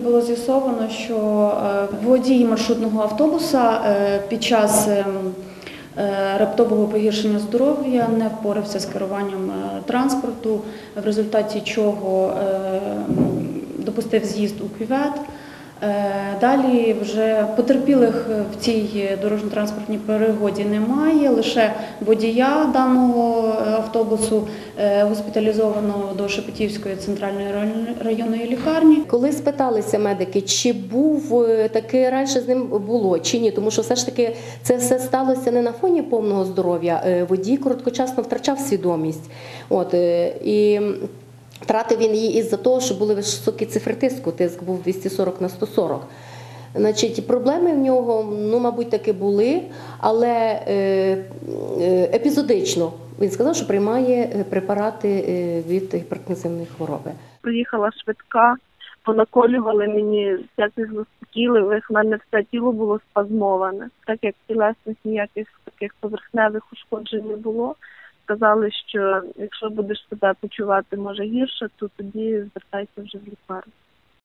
Було з'ясовано, що е, водій маршрутного автобуса е, під час е, раптового погіршення здоров'я не впорався з керуванням транспорту, в результаті чого допустив з'їзд у кювет. Е, Далі вже потерпілих в цій дорожньо-транспортній перегоді немає. Лише водія даного автобусу е, госпіталізовано до Шепетівської центральної районної лікарні. Коли спиталися медики, чи був е, таке раніше з ним було чи ні, тому що все ж таки це все сталося не на фоні повного здоров'я. Водій короткочасно втрачав свідомість. От і втратив він її із-за того, що були високі цифри тиску. Тиск був 240 на 140. Значить, проблеми в нього, ну, мабуть, таки були, але е, е, епізодично. Він сказав, що приймає е, препарати від гіпертензивної хвороби. приїхала швидка, понаколювали мені всяких заспокійливих, в мене все тіло було спазмоване, так як тілесних ніяких таких поверхневих ушкоджень не було. Сказали, що якщо будеш себе почувати може гірше, то тоді звертайся вже в лікарню.